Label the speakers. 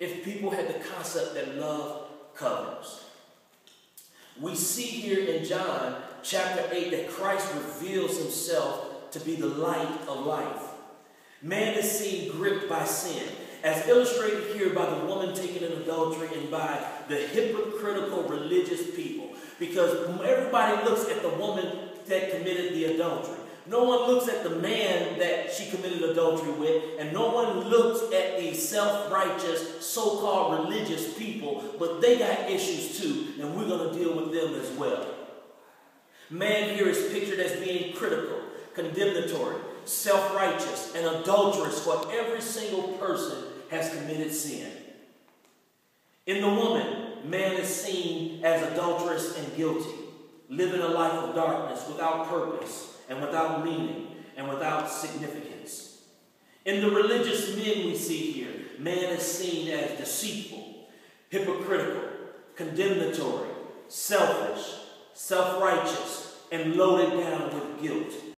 Speaker 1: if people had the concept that love covers. We see here in John chapter 8 that Christ reveals himself to be the light of life. Man is seen gripped by sin, as illustrated here by the woman taken in adultery and by the hypocritical religious people. Because everybody looks at the woman that committed the adultery. No one looks at the man that she committed adultery with, and no one looks self righteous, so called religious people, but they got issues too, and we're going to deal with them as well. Man here is pictured as being critical, condemnatory, self righteous, and adulterous, for every single person has committed sin. In the woman, man is seen as adulterous and guilty, living a life of darkness without purpose and without meaning and without significance. In the religious men we see here, man is seen as deceitful, hypocritical, condemnatory, selfish, self righteous, and loaded down with guilt.